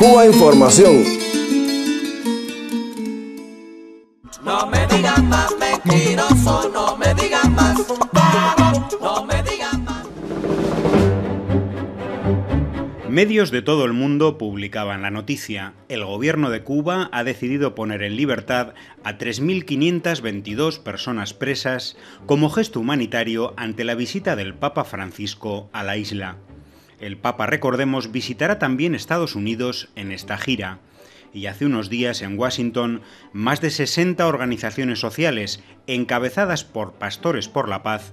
Cuba Información. No me digan más mentiroso, no me digan más. No me digan más. Medios de todo el mundo publicaban la noticia. El gobierno de Cuba ha decidido poner en libertad a 3.522 personas presas como gesto humanitario ante la visita del Papa Francisco a la isla. El Papa, recordemos, visitará también Estados Unidos en esta gira. Y hace unos días en Washington, más de 60 organizaciones sociales, encabezadas por Pastores por la Paz,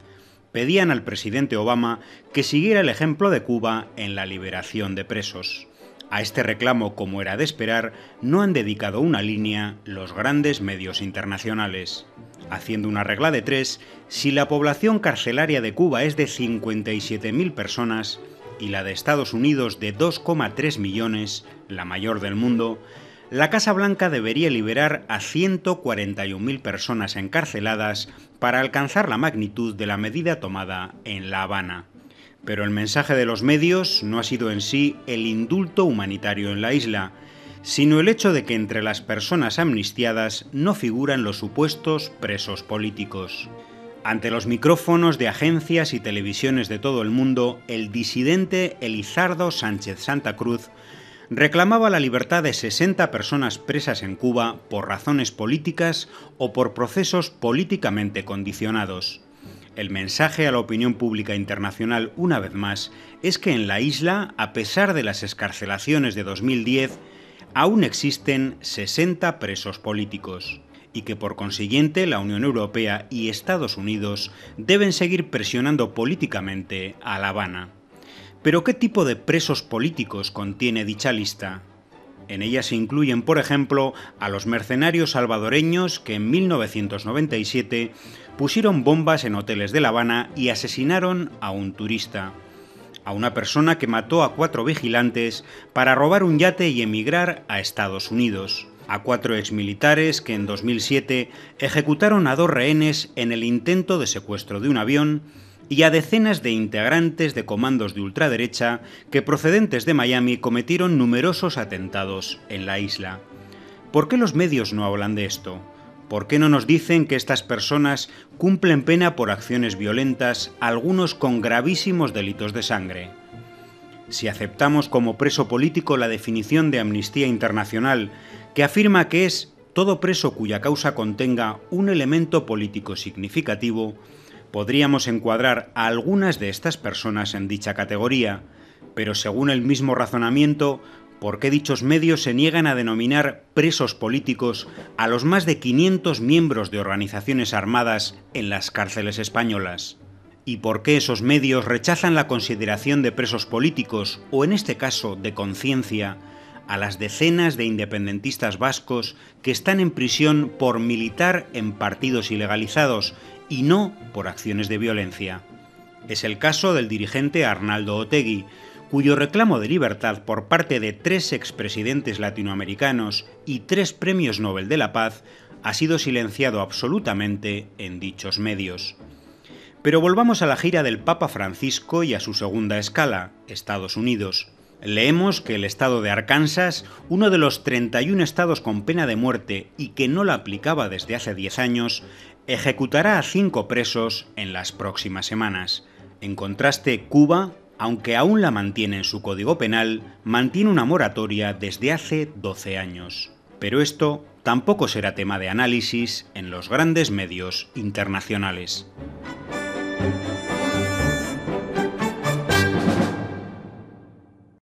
pedían al presidente Obama que siguiera el ejemplo de Cuba en la liberación de presos. A este reclamo, como era de esperar, no han dedicado una línea los grandes medios internacionales. Haciendo una regla de tres, si la población carcelaria de Cuba es de 57.000 personas, y la de Estados Unidos de 2,3 millones, la mayor del mundo, la Casa Blanca debería liberar a 141.000 personas encarceladas para alcanzar la magnitud de la medida tomada en La Habana. Pero el mensaje de los medios no ha sido en sí el indulto humanitario en la isla, sino el hecho de que entre las personas amnistiadas no figuran los supuestos presos políticos. Ante los micrófonos de agencias y televisiones de todo el mundo, el disidente Elizardo Sánchez Santa Cruz reclamaba la libertad de 60 personas presas en Cuba por razones políticas o por procesos políticamente condicionados. El mensaje a la opinión pública internacional, una vez más, es que en la isla, a pesar de las escarcelaciones de 2010, aún existen 60 presos políticos y que por consiguiente la Unión Europea y Estados Unidos deben seguir presionando políticamente a La Habana. Pero ¿qué tipo de presos políticos contiene dicha lista? En ella se incluyen, por ejemplo, a los mercenarios salvadoreños que en 1997 pusieron bombas en hoteles de La Habana y asesinaron a un turista, a una persona que mató a cuatro vigilantes para robar un yate y emigrar a Estados Unidos, a cuatro exmilitares que en 2007 ejecutaron a dos rehenes en el intento de secuestro de un avión y a decenas de integrantes de comandos de ultraderecha que procedentes de Miami cometieron numerosos atentados en la isla. ¿Por qué los medios no hablan de esto? ¿Por qué no nos dicen que estas personas cumplen pena por acciones violentas, algunos con gravísimos delitos de sangre? Si aceptamos como preso político la definición de Amnistía Internacional que afirma que es todo preso cuya causa contenga un elemento político significativo, podríamos encuadrar a algunas de estas personas en dicha categoría, pero según el mismo razonamiento, ¿por qué dichos medios se niegan a denominar presos políticos a los más de 500 miembros de organizaciones armadas en las cárceles españolas? ¿Y por qué esos medios rechazan la consideración de presos políticos, o en este caso de conciencia, a las decenas de independentistas vascos que están en prisión por militar en partidos ilegalizados y no por acciones de violencia. Es el caso del dirigente Arnaldo Otegui, cuyo reclamo de libertad por parte de tres expresidentes latinoamericanos y tres premios Nobel de la Paz ha sido silenciado absolutamente en dichos medios. Pero volvamos a la gira del Papa Francisco y a su segunda escala, Estados Unidos. Leemos que el estado de Arkansas, uno de los 31 estados con pena de muerte y que no la aplicaba desde hace 10 años, ejecutará a cinco presos en las próximas semanas. En contraste, Cuba, aunque aún la mantiene en su código penal, mantiene una moratoria desde hace 12 años. Pero esto tampoco será tema de análisis en los grandes medios internacionales.